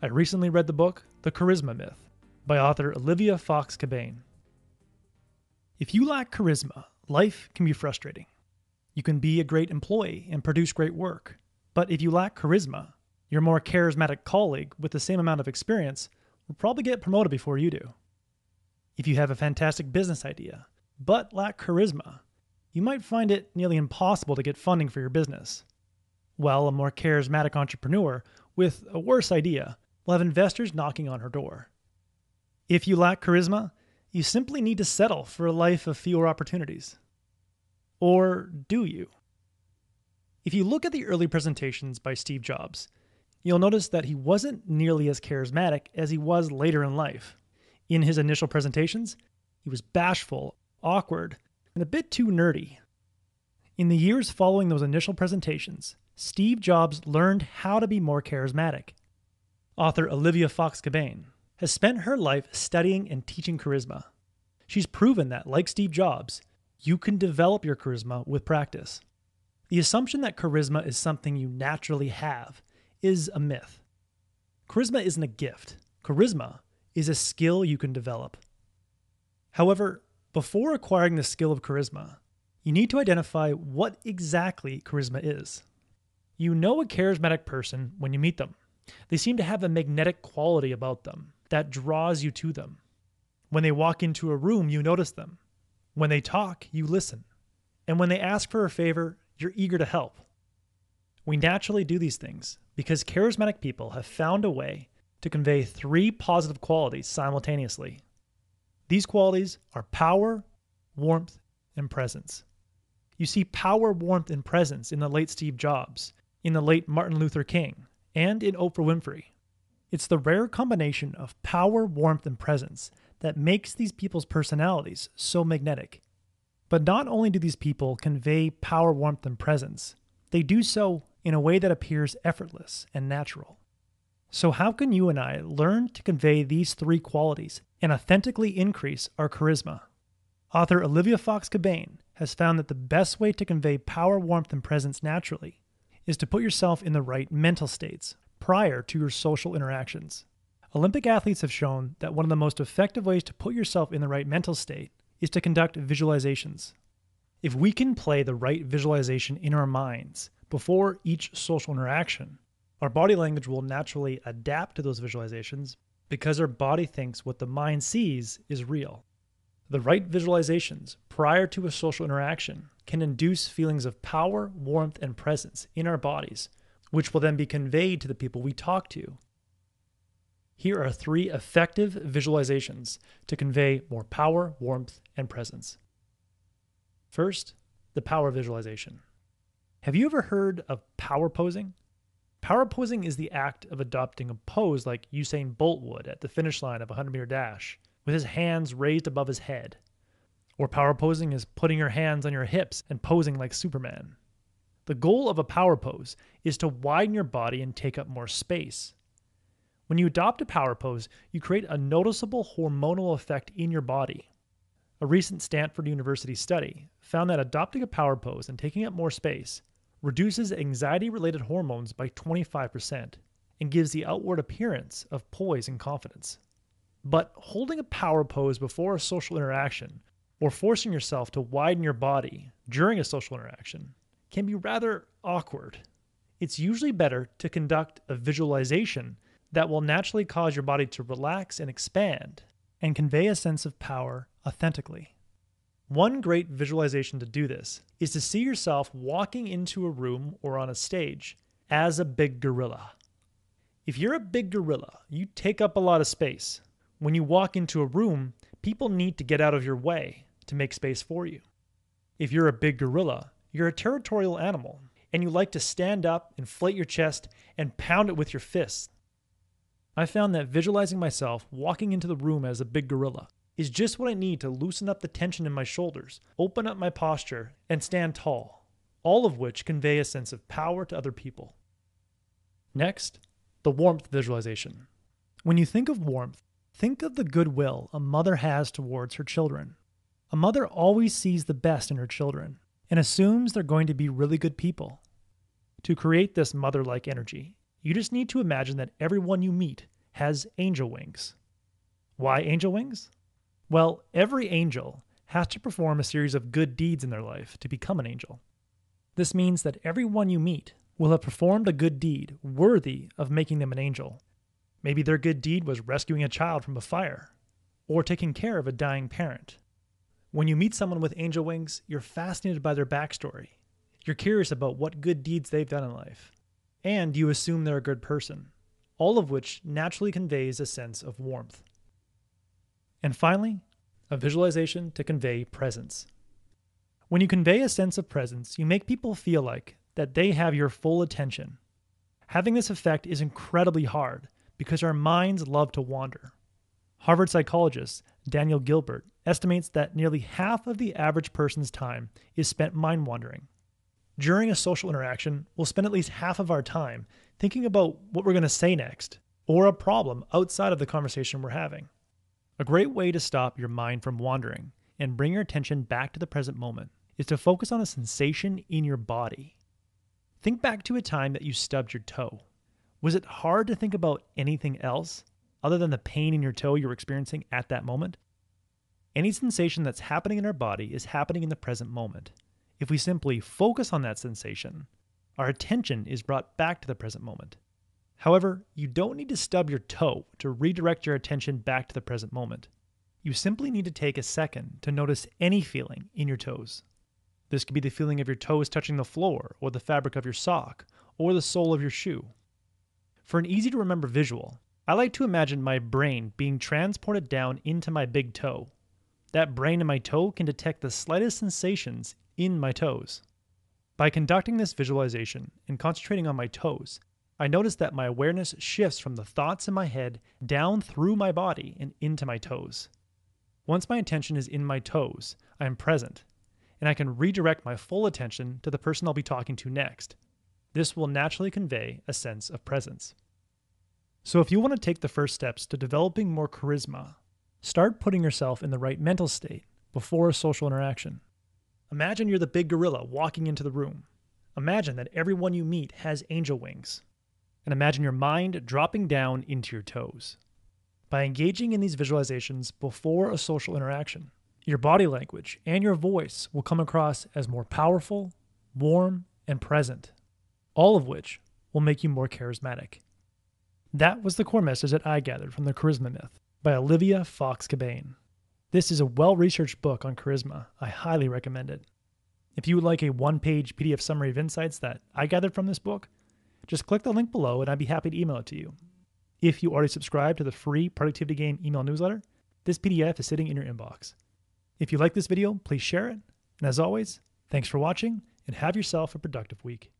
I recently read the book The Charisma Myth by author Olivia Fox Cabane. If you lack charisma, life can be frustrating. You can be a great employee and produce great work, but if you lack charisma, your more charismatic colleague with the same amount of experience will probably get promoted before you do. If you have a fantastic business idea, but lack charisma, you might find it nearly impossible to get funding for your business. While a more charismatic entrepreneur with a worse idea will have investors knocking on her door. If you lack charisma, you simply need to settle for a life of fewer opportunities. Or do you? If you look at the early presentations by Steve Jobs, you'll notice that he wasn't nearly as charismatic as he was later in life. In his initial presentations, he was bashful, awkward, and a bit too nerdy. In the years following those initial presentations, Steve Jobs learned how to be more charismatic author Olivia Fox Cabane, has spent her life studying and teaching charisma. She's proven that, like Steve Jobs, you can develop your charisma with practice. The assumption that charisma is something you naturally have is a myth. Charisma isn't a gift, charisma is a skill you can develop. However, before acquiring the skill of charisma, you need to identify what exactly charisma is. You know a charismatic person when you meet them. They seem to have a magnetic quality about them that draws you to them. When they walk into a room, you notice them. When they talk, you listen. And when they ask for a favor, you're eager to help. We naturally do these things because charismatic people have found a way to convey three positive qualities simultaneously. These qualities are power, warmth, and presence. You see power, warmth, and presence in the late Steve Jobs, in the late Martin Luther King, and in Oprah Winfrey. It's the rare combination of power, warmth, and presence that makes these people's personalities so magnetic. But not only do these people convey power, warmth, and presence, they do so in a way that appears effortless and natural. So, how can you and I learn to convey these three qualities and authentically increase our charisma? Author Olivia Fox Cabane has found that the best way to convey power, warmth, and presence naturally is to put yourself in the right mental states prior to your social interactions. Olympic athletes have shown that one of the most effective ways to put yourself in the right mental state is to conduct visualizations. If we can play the right visualization in our minds before each social interaction, our body language will naturally adapt to those visualizations because our body thinks what the mind sees is real. The right visualizations prior to a social interaction can induce feelings of power, warmth, and presence in our bodies, which will then be conveyed to the people we talk to. Here are three effective visualizations to convey more power, warmth, and presence. First, the power visualization. Have you ever heard of power posing? Power posing is the act of adopting a pose like Usain Bolt would at the finish line of a 100 meter dash, with his hands raised above his head. Or power posing is putting your hands on your hips and posing like Superman. The goal of a power pose is to widen your body and take up more space. When you adopt a power pose, you create a noticeable hormonal effect in your body. A recent Stanford University study found that adopting a power pose and taking up more space reduces anxiety related hormones by 25% and gives the outward appearance of poise and confidence. But holding a power pose before a social interaction or forcing yourself to widen your body during a social interaction can be rather awkward. It's usually better to conduct a visualization that will naturally cause your body to relax and expand and convey a sense of power authentically. One great visualization to do this is to see yourself walking into a room or on a stage as a big gorilla. If you're a big gorilla, you take up a lot of space. When you walk into a room, people need to get out of your way to make space for you. If you're a big gorilla, you're a territorial animal, and you like to stand up, inflate your chest, and pound it with your fists. I found that visualizing myself walking into the room as a big gorilla is just what I need to loosen up the tension in my shoulders, open up my posture, and stand tall, all of which convey a sense of power to other people. Next, the warmth visualization. When you think of warmth, think of the goodwill a mother has towards her children. A mother always sees the best in her children and assumes they're going to be really good people. To create this mother like energy, you just need to imagine that everyone you meet has angel wings. Why angel wings? Well, every angel has to perform a series of good deeds in their life to become an angel. This means that everyone you meet will have performed a good deed worthy of making them an angel. Maybe their good deed was rescuing a child from a fire or taking care of a dying parent. When you meet someone with angel wings, you're fascinated by their backstory. You're curious about what good deeds they've done in life, and you assume they're a good person, all of which naturally conveys a sense of warmth. And finally, a visualization to convey presence. When you convey a sense of presence, you make people feel like that they have your full attention. Having this effect is incredibly hard because our minds love to wander. Harvard psychologist Daniel Gilbert estimates that nearly half of the average person's time is spent mind wandering. During a social interaction, we'll spend at least half of our time thinking about what we're going to say next or a problem outside of the conversation we're having. A great way to stop your mind from wandering and bring your attention back to the present moment is to focus on a sensation in your body. Think back to a time that you stubbed your toe. Was it hard to think about anything else other than the pain in your toe you were experiencing at that moment? Any sensation that's happening in our body is happening in the present moment. If we simply focus on that sensation, our attention is brought back to the present moment. However, you don't need to stub your toe to redirect your attention back to the present moment. You simply need to take a second to notice any feeling in your toes. This could be the feeling of your toes touching the floor, or the fabric of your sock, or the sole of your shoe. For an easy to remember visual, I like to imagine my brain being transported down into my big toe. That brain in my toe can detect the slightest sensations in my toes. By conducting this visualization and concentrating on my toes, I notice that my awareness shifts from the thoughts in my head down through my body and into my toes. Once my attention is in my toes, I am present, and I can redirect my full attention to the person I'll be talking to next. This will naturally convey a sense of presence. So, if you want to take the first steps to developing more charisma, start putting yourself in the right mental state before a social interaction. Imagine you're the big gorilla walking into the room. Imagine that everyone you meet has angel wings. And imagine your mind dropping down into your toes. By engaging in these visualizations before a social interaction, your body language and your voice will come across as more powerful, warm, and present, all of which will make you more charismatic. That was the core message that I gathered from The Charisma Myth by Olivia Fox Cabane. This is a well researched book on charisma. I highly recommend it. If you would like a one page PDF summary of insights that I gathered from this book, just click the link below and I'd be happy to email it to you. If you already subscribe to the free Productivity Game email newsletter, this PDF is sitting in your inbox. If you like this video, please share it. And as always, thanks for watching and have yourself a productive week.